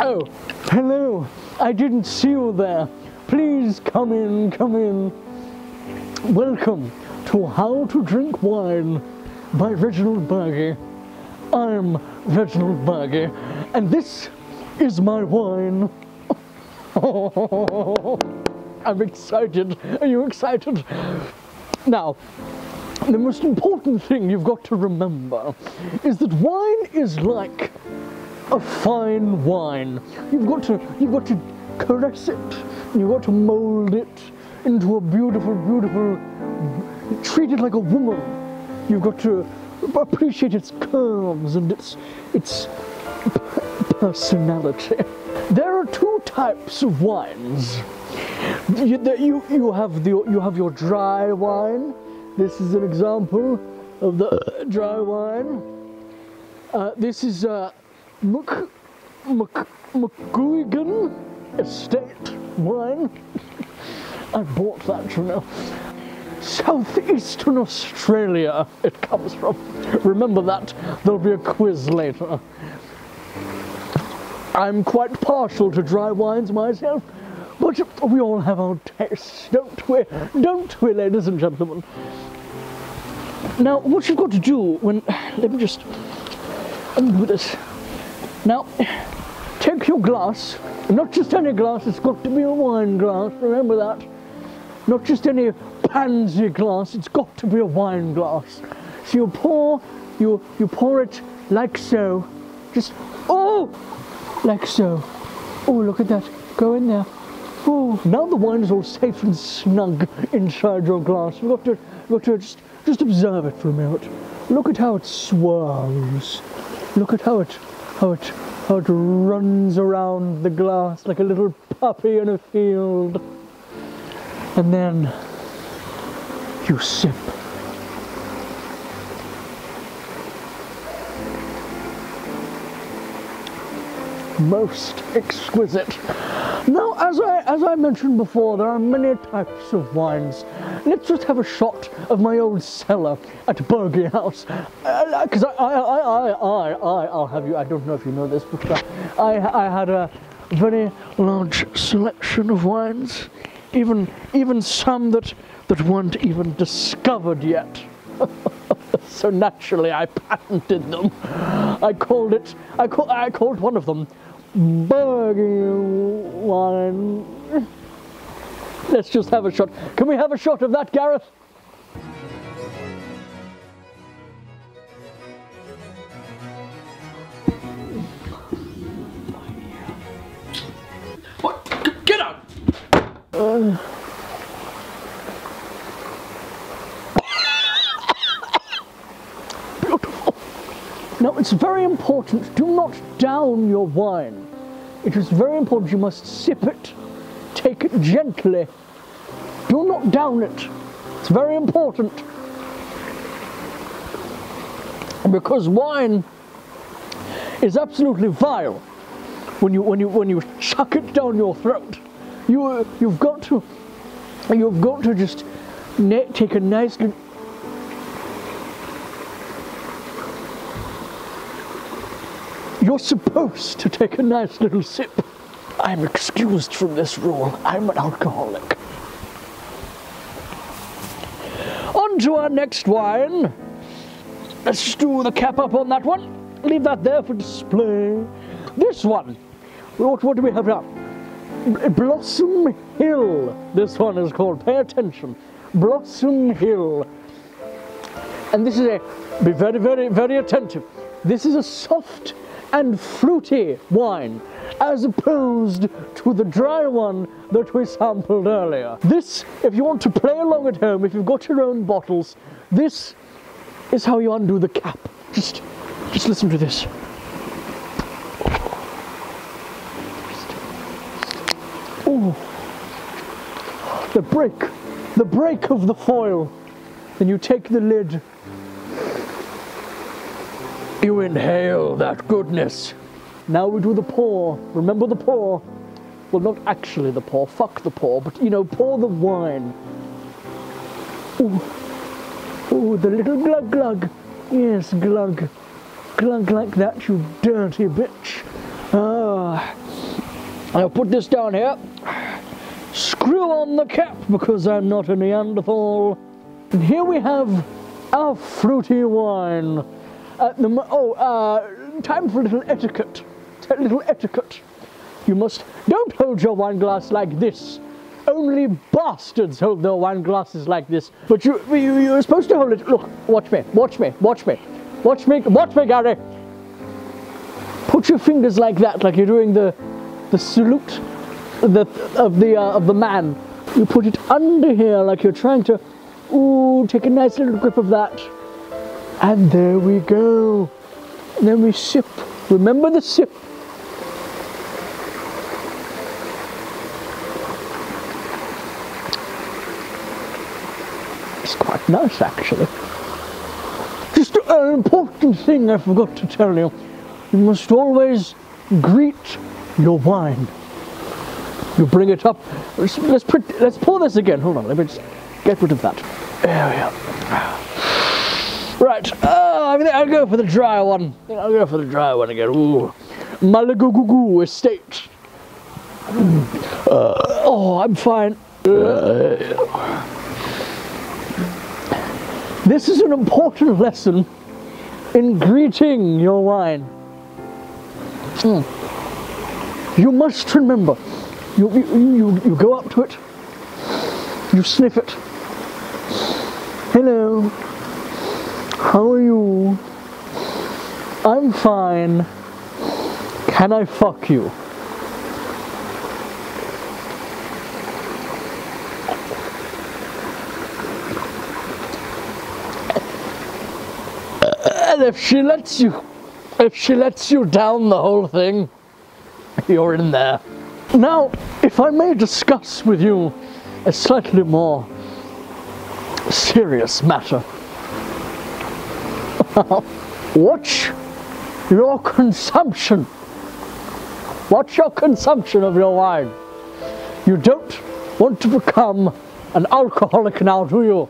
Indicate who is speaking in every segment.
Speaker 1: Oh, hello. I didn't see you there. Please come in, come in. Welcome to How to Drink Wine by Reginald Burgie. I'm Reginald Burgie, and this is my wine. I'm excited. Are you excited? Now, the most important thing you've got to remember is that wine is like a fine wine. You've got to you've got to caress it. You've got to mold it into a beautiful, beautiful. Treat it like a woman. You've got to appreciate its curves and its its personality. There are two types of wines. You, you, you have the you have your dry wine. This is an example of the dry wine. Uh, this is uh, Mc, Mc, McGuigan Estate wine. I bought that, you know. Southeastern Australia it comes from. Remember that, there'll be a quiz later. I'm quite partial to dry wines myself, but we all have our tastes, don't we? Don't we, ladies and gentlemen? Now, what you've got to do when, let me just undo this. Now, take your glass, not just any glass, it's got to be a wine glass, remember that. Not just any pansy glass, it's got to be a wine glass. So you pour, you, you pour it like so, just, oh, like so. Oh, look at that, go in there. Oh, now the wine is all safe and snug inside your glass. You've got to, you've got to just, just observe it for a minute. Look at how it swirls. Look at how it, how it, how it runs around the glass like a little puppy in a field. And then you sip. Most exquisite. Now, as I, as I mentioned before, there are many types of wines. Let's just have a shot of my old cellar at Burgie House. Because uh, I, I, I, I, I, I'll have you, I don't know if you know this, but uh, I, I had a very large selection of wines, even, even some that, that weren't even discovered yet. so naturally I patented them. I called it, I, call, I called one of them Burgie wine. Let's just have a shot. Can we have a shot of that, Gareth?
Speaker 2: What? Get out!
Speaker 1: Uh, beautiful. Now, it's very important, do not down your wine. It is very important you must sip it, take it gently. Do not down it. It's very important. Because wine is absolutely vile when you when you when you chuck it down your throat. You you've got to you've got to just take a nice You're supposed to take a nice little sip. I'm excused from this rule. I'm an alcoholic. On to our next wine. Let's do the cap up on that one. Leave that there for display. This one. What, what do we have now? Blossom Hill. This one is called. Pay attention. Blossom Hill. And this is a, be very, very, very attentive. This is a soft and fruity wine as opposed to the dry one that we sampled earlier. This, if you want to play along at home, if you've got your own bottles, this is how you undo the cap. Just, just listen to this. Oh, the break, the break of the foil. Then you take the lid you inhale that goodness. Now we do the pour. Remember the pour? Well, not actually the pour. Fuck the pour. But, you know, pour the wine. Ooh. Ooh, the little glug glug. Yes, glug. Glug like that, you dirty bitch. Ah. I'll put this down here. Screw on the cap because I'm not a Neanderthal. And here we have our fruity wine. The, oh, uh, time for a little etiquette. A little etiquette. You must don't hold your wine glass like this. Only bastards hold their wine glasses like this. But you, you you're supposed to hold it. Look, watch me, watch me, watch me, watch me, watch me, Gary. Put your fingers like that, like you're doing the the salute the, of the uh, of the man. You put it under here, like you're trying to. Ooh, take a nice little grip of that. And there we go. Then we sip. Remember the sip. It's quite nice, actually. Just an important thing I forgot to tell you. You must always greet your wine. You bring it up. Let's let's, let's pour this again. Hold on. Let me just get rid of that. There we are. Right. Uh, I think I'll go for the dry one. I'll go for the dry one again. Ooh. Malagugugu Estate. Uh, oh, I'm fine. Uh, this is an important lesson in greeting your wine. Mm. You must remember, you, you, you, you go up to it, you sniff it. Hello, how are you? I'm fine. Can I fuck you? And if she lets you, if she lets you down the whole thing, you're in there. Now, if I may discuss with you a slightly more serious matter. Watch your consumption. Watch your consumption of your wine. You don't want to become an alcoholic now, do you?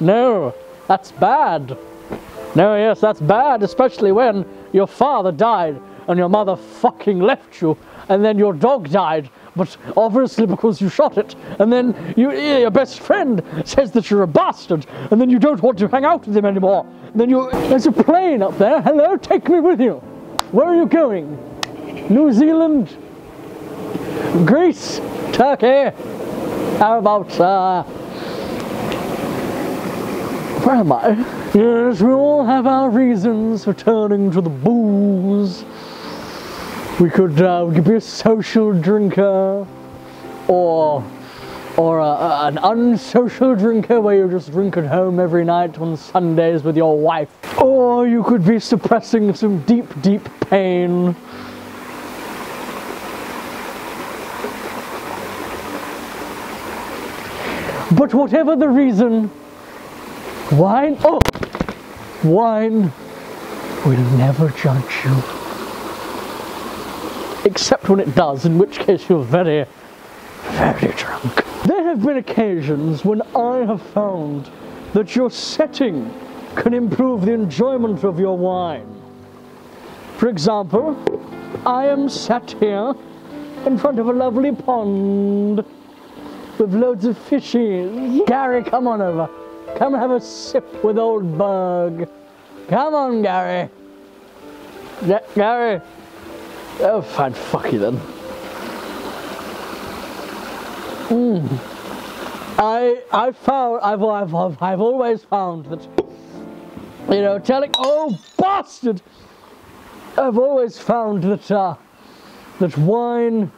Speaker 1: No, that's bad. No, yes, that's bad, especially when your father died and your mother fucking left you, and then your dog died, but obviously because you shot it, and then you, your best friend says that you're a bastard, and then you don't want to hang out with him anymore. And then you, there's a plane up there. Hello, take me with you. Where are you going? New Zealand? Greece? Turkey? How about, uh, where am I? Yes, we all have our reasons for turning to the booze. We could uh, we could be a social drinker, or or a, an unsocial drinker where you just drink at home every night on Sundays with your wife. Or you could be suppressing some deep, deep pain. But whatever the reason, wine, oh, wine will never judge you. Except when it does, in which case you're very, very drunk. There have been occasions when I have found that your setting can improve the enjoyment of your wine. For example, I am sat here in front of a lovely pond with loads of fishies. Gary, come on over. Come and have a sip with old Bug. Come on, Gary. Gary. Oh, fine, fuck you then. Mm. I I found I've, I've I've always found that you know telling oh bastard I've always found that uh, that wine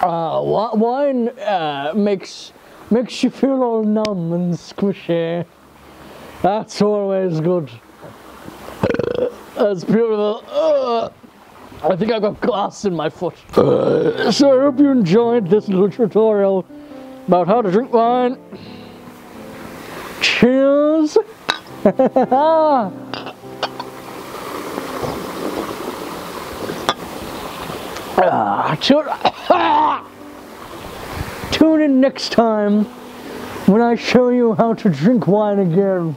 Speaker 1: uh, wine uh, makes makes you feel all numb and squishy. That's always good. That's beautiful. Uh, I think I've got glass in my foot. Uh, so I hope you enjoyed this little tutorial about how to drink wine. Cheers! ah, Tune in next time when I show you how to drink wine again.